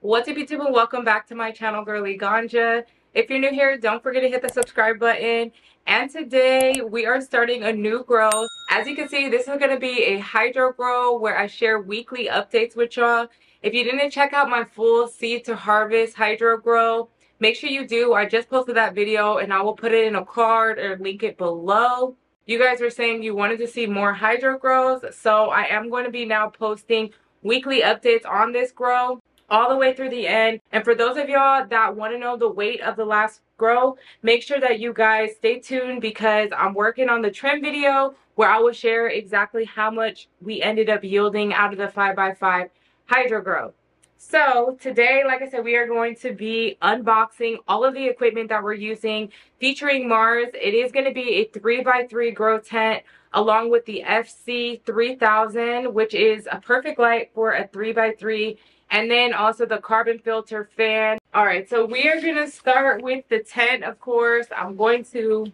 What's up YouTube and welcome back to my channel Girly Ganja. If you're new here, don't forget to hit the subscribe button. And today we are starting a new grow. As you can see, this is going to be a hydro grow where I share weekly updates with y'all. If you didn't check out my full seed to harvest hydro grow, make sure you do. I just posted that video and I will put it in a card or link it below. You guys were saying you wanted to see more hydro grows, so I am going to be now posting weekly updates on this grow all the way through the end. And for those of y'all that want to know the weight of the last grow, make sure that you guys stay tuned because I'm working on the trim video where I will share exactly how much we ended up yielding out of the 5x5 Hydro Grow. So today, like I said, we are going to be unboxing all of the equipment that we're using featuring Mars. It is going to be a 3x3 grow tent along with the FC3000, which is a perfect light for a 3x3 and then also the carbon filter fan. All right, so we are to start with the tent, of course. I'm going to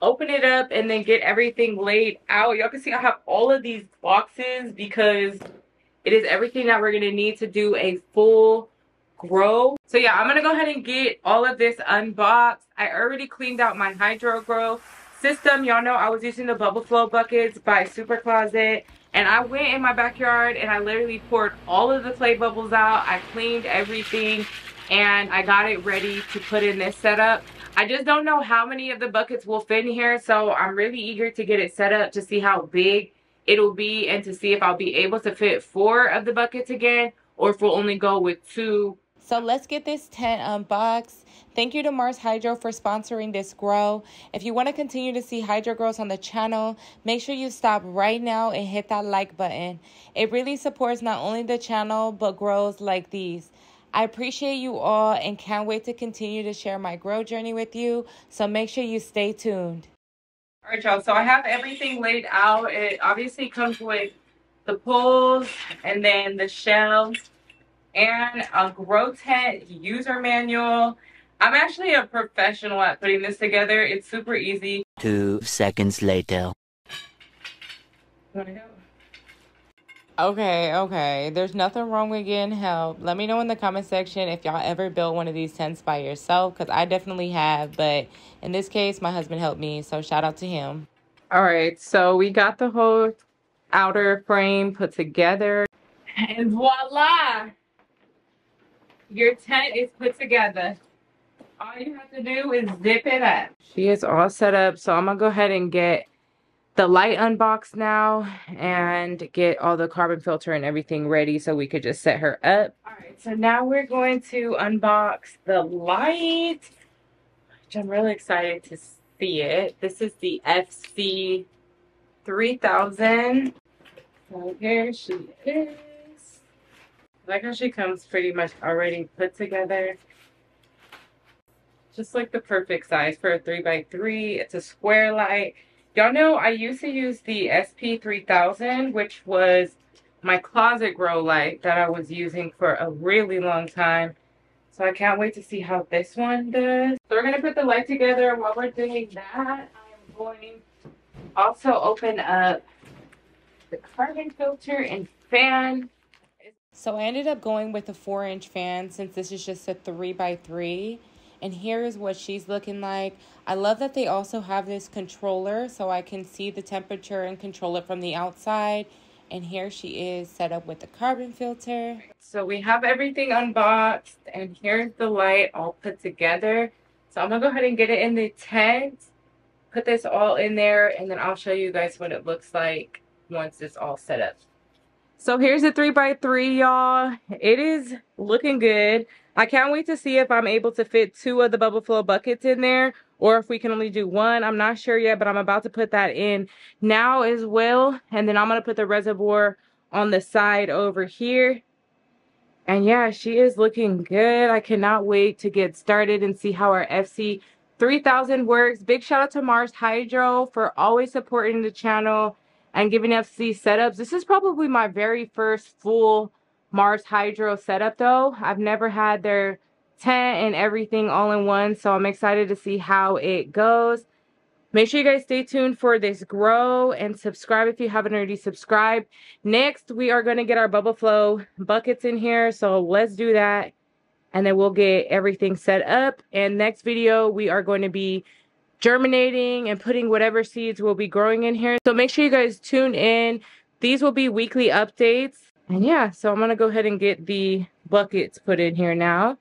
open it up and then get everything laid out. Y'all can see I have all of these boxes because it is everything that we're to need to do a full grow. So yeah, I'm to go ahead and get all of this unboxed. I already cleaned out my Hydro Grow system. Y'all know I was using the Bubble Flow buckets by Super Closet. And I went in my backyard and I literally poured all of the clay bubbles out. I cleaned everything and I got it ready to put in this setup. I just don't know how many of the buckets will fit in here. So I'm really eager to get it set up to see how big it'll be and to see if I'll be able to fit four of the buckets again or if we'll only go with two. So let's get this tent unboxed. Um, Thank you to Mars Hydro for sponsoring this grow. If you want to continue to see hydro grows on the channel, make sure you stop right now and hit that like button. It really supports not only the channel, but grows like these. I appreciate you all and can't wait to continue to share my grow journey with you. So make sure you stay tuned. All right, y'all. So I have everything laid out. It obviously comes with the poles and then the shelves and a grow tent user manual. I'm actually a professional at putting this together. It's super easy. Two seconds later. Okay, okay. There's nothing wrong with getting help. Let me know in the comment section if y'all ever built one of these tents by yourself, because I definitely have. But in this case, my husband helped me, so shout out to him. All right, so we got the whole outer frame put together. And voila! Your tent is put together. All you have to do is zip it up. She is all set up, so I'm going to go ahead and get the light unboxed now and get all the carbon filter and everything ready so we could just set her up. All right, so now we're going to unbox the light, which I'm really excited to see it. This is the FC 3000. So here she is. Like how she comes pretty much already put together. Just like the perfect size for a 3x3. It's a square light. Y'all know I used to use the SP3000, which was my closet grow light that I was using for a really long time. So I can't wait to see how this one does. So we're going to put the light together. While we're doing that, I'm going also open up the carbon filter and fan. So I ended up going with a 4-inch fan since this is just a 3x3 and here is what she's looking like. I love that they also have this controller so I can see the temperature and control it from the outside. And here she is set up with the carbon filter. So we have everything unboxed and here's the light all put together. So I'm gonna go ahead and get it in the tent, put this all in there, and then I'll show you guys what it looks like once it's all set up. So here's the 3x3, y'all. It is looking good. I can't wait to see if I'm able to fit two of the bubble flow buckets in there or if we can only do one. I'm not sure yet, but I'm about to put that in now as well. And then I'm going to put the reservoir on the side over here. And yeah, she is looking good. I cannot wait to get started and see how our FC 3000 works. Big shout out to Mars Hydro for always supporting the channel and giving FC setups. This is probably my very first full Mars Hydro setup though. I've never had their tent and everything all in one, so I'm excited to see how it goes. Make sure you guys stay tuned for this grow and subscribe if you haven't already subscribed. Next, we are going to get our bubble flow buckets in here. So let's do that. And then we'll get everything set up. And next video, we are going to be germinating and putting whatever seeds will be growing in here. So make sure you guys tune in. These will be weekly updates. And yeah, so I'm going to go ahead and get the buckets put in here now.